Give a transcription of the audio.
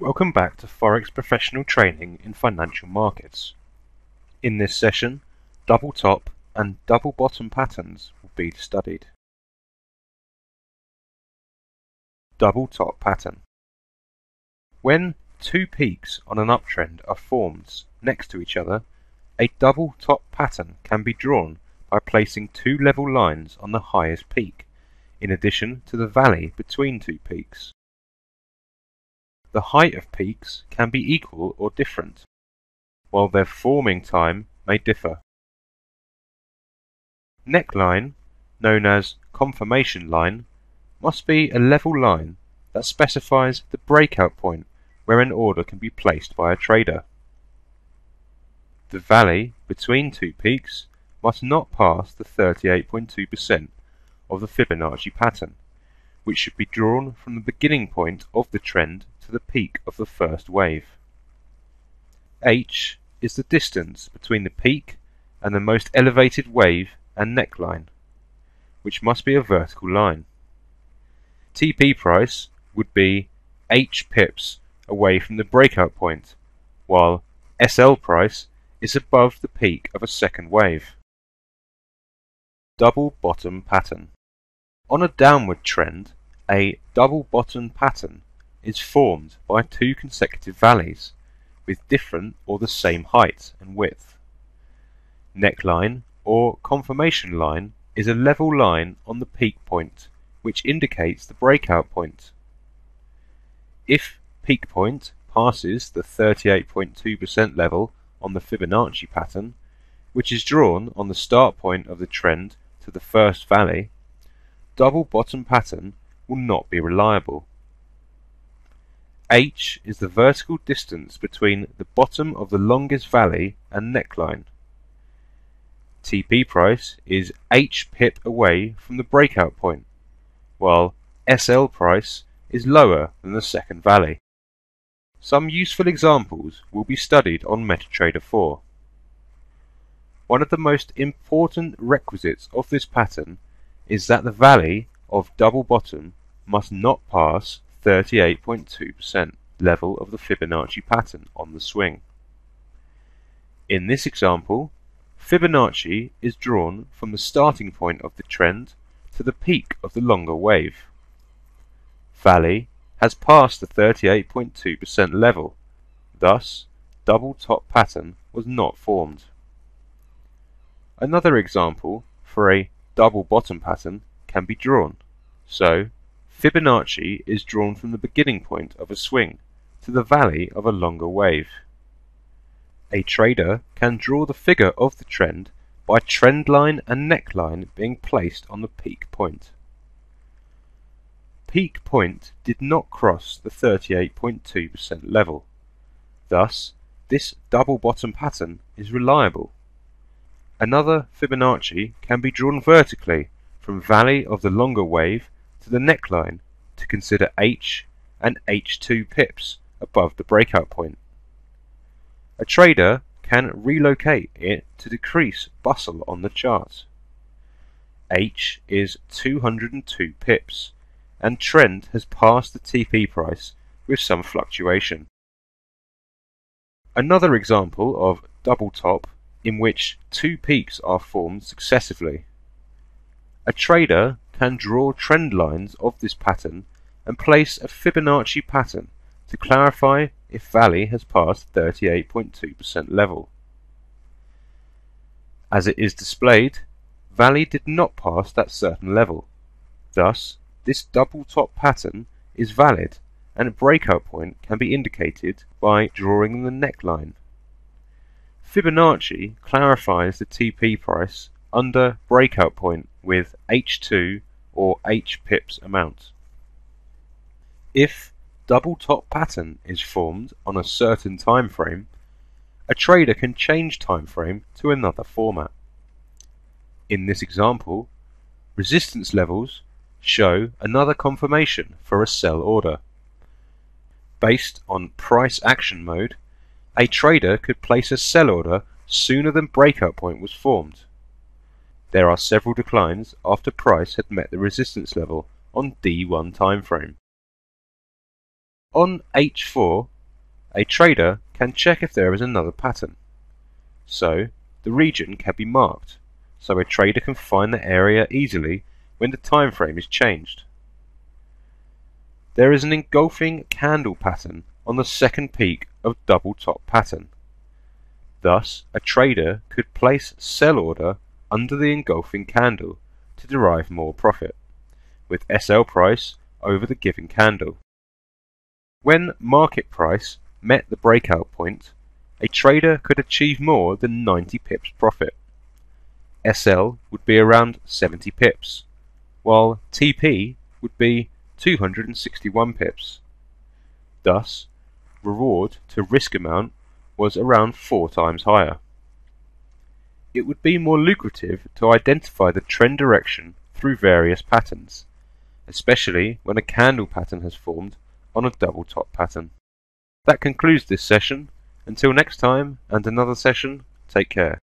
Welcome back to Forex Professional Training in Financial Markets. In this session, double top and double bottom patterns will be studied. Double top pattern. When two peaks on an uptrend are formed next to each other, a double top pattern can be drawn by placing two level lines on the highest peak, in addition to the valley between two peaks. The height of peaks can be equal or different, while their forming time may differ. Neckline, known as confirmation line, must be a level line that specifies the breakout point where an order can be placed by a trader. The valley between two peaks must not pass the 38.2% of the Fibonacci pattern, which should be drawn from the beginning point of the trend to the peak of the first wave. H is the distance between the peak and the most elevated wave and neckline, which must be a vertical line. TP price would be H pips away from the breakout point, while SL price is above the peak of a second wave. Double bottom pattern. On a downward trend, a double bottom pattern is formed by two consecutive valleys with different or the same height and width. Neckline or confirmation line is a level line on the peak point which indicates the breakout point. If peak point passes the 38.2% level on the Fibonacci pattern, which is drawn on the start point of the trend to the first valley, double bottom pattern will not be reliable. H is the vertical distance between the bottom of the longest valley and neckline. TP price is H pip away from the breakout point, while SL price is lower than the second valley. Some useful examples will be studied on MetaTrader 4. One of the most important requisites of this pattern is that the valley of double bottom must not pass 38.2% level of the Fibonacci pattern on the swing. In this example, Fibonacci is drawn from the starting point of the trend to the peak of the longer wave. Valley has passed the 38.2% level, thus double top pattern was not formed. Another example for a double bottom pattern can be drawn. So, Fibonacci is drawn from the beginning point of a swing to the valley of a longer wave. A trader can draw the figure of the trend by trend line and neckline being placed on the peak point. Peak point did not cross the 38.2% level. Thus, this double bottom pattern is reliable. Another Fibonacci can be drawn vertically from valley of the longer wave to the neckline to consider H and H2 pips above the breakout point. A trader can relocate it to decrease bustle on the chart. H is 202 pips and trend has passed the TP price with some fluctuation. Another example of double top in which two peaks are formed successively. A trader can draw trend lines of this pattern and place a Fibonacci pattern to clarify if valley has passed 38.2% level. As it is displayed, valley did not pass that certain level. Thus, this double top pattern is valid and a breakout point can be indicated by drawing the neckline. Fibonacci clarifies the TP price under breakout point with H2 or H pips amount. If double top pattern is formed on a certain time frame, a trader can change time frame to another format. In this example, resistance levels show another confirmation for a sell order. Based on price action mode, a trader could place a sell order sooner than breakout point was formed. There are several declines after price had met the resistance level on D1 timeframe. on H4, a trader can check if there is another pattern. So, the region can be marked, so a trader can find the area easily when the time frame is changed. There is an engulfing candle pattern on the second peak of double top pattern. Thus, a trader could place sell order under the engulfing candle to derive more profit, with SL price over the given candle. When market price met the breakout point, a trader could achieve more than 90 pips profit. SL would be around 70 pips, while TP would be 261 pips. Thus, reward to risk amount was around four times higher. It would be more lucrative to identify the trend direction through various patterns, especially when a candle pattern has formed on a double top pattern. That concludes this session. Until next time and another session, take care.